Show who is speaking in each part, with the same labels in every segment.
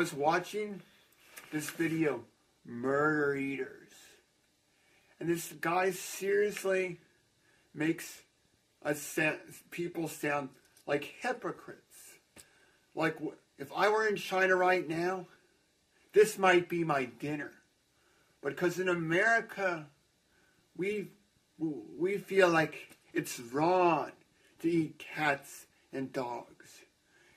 Speaker 1: was watching this video, Murder Eaters. And this guy seriously makes us people sound like hypocrites. Like if I were in China right now, this might be my dinner. But because in America, we we feel like it's wrong to eat cats and dogs.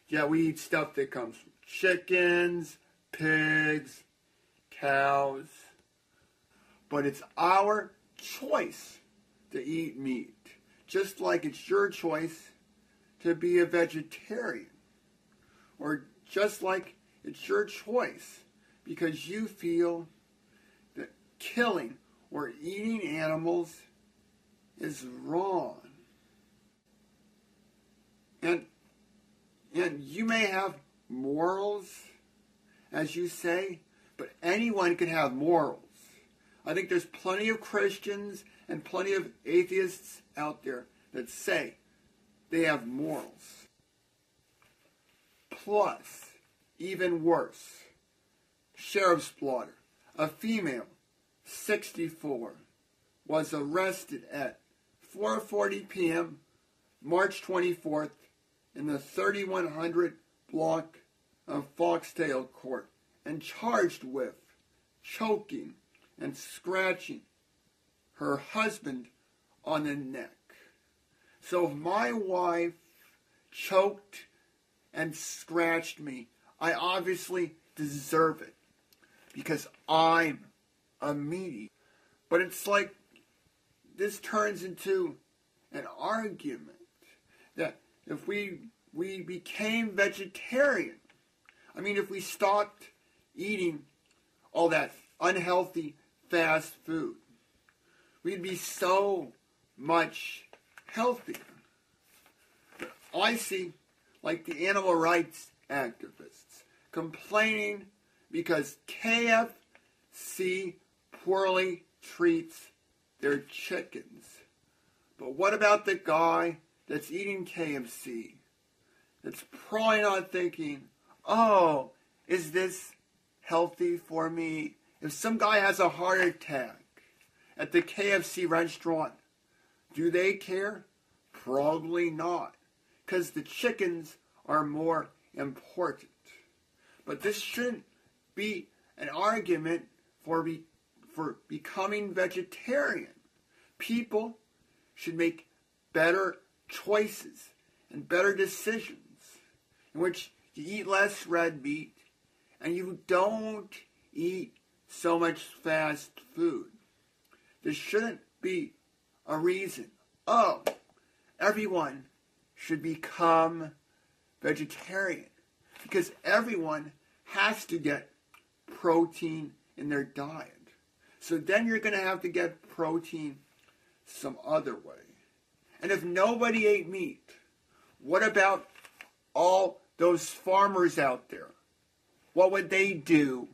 Speaker 1: Yeah, we eat stuff that comes from chickens, pigs, cows. But it's our choice to eat meat. Just like it's your choice to be a vegetarian. Or just like it's your choice because you feel that killing or eating animals is wrong. And and you may have morals, as you say, but anyone can have morals. I think there's plenty of Christians and plenty of atheists out there that say they have morals. Plus, even worse, sheriff's Splatter, a female, 64, was arrested at 4:40 p.m. March 24th in the 3100 block of Foxtail Court and charged with choking and scratching her husband on the neck. So if my wife choked and scratched me, I obviously deserve it because I'm a meaty. But it's like this turns into an argument that if we we became vegetarian, I mean if we stopped eating all that unhealthy fast food, we'd be so much healthier. I see like the animal rights activists complaining because KFC poorly treats their chickens. But what about the guy that's eating KFC that's probably not thinking, oh, is this healthy for me? If some guy has a heart attack at the KFC restaurant, do they care? Probably not, because the chickens are more important. But this shouldn't be an argument for be, for becoming vegetarian. People should make better choices and better decisions in which you eat less red meat and you don't eat so much fast food. This shouldn't be a reason. Oh, everyone should become vegetarian because everyone has to get protein in their diet. So then you're going to have to get protein some other way. And if nobody ate meat, what about all those farmers out there? What would they do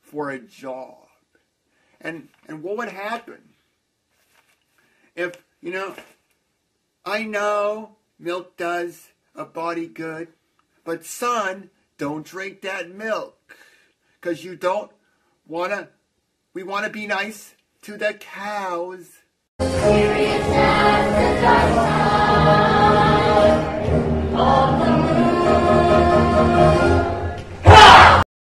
Speaker 1: for a job? And and what would happen if, you know, I know milk does a body good, but son, don't drink that milk because you don't want to we want to be nice to the cows.